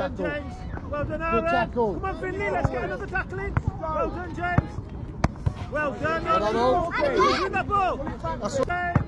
tackle. James. Well done, Aaron. tackle. Come on, Finley, let's get another tackle in. Well done, James. Well done, Aaron. Well done, Aaron. Well done, Aaron. Well done, Aaron. Well done, Aaron.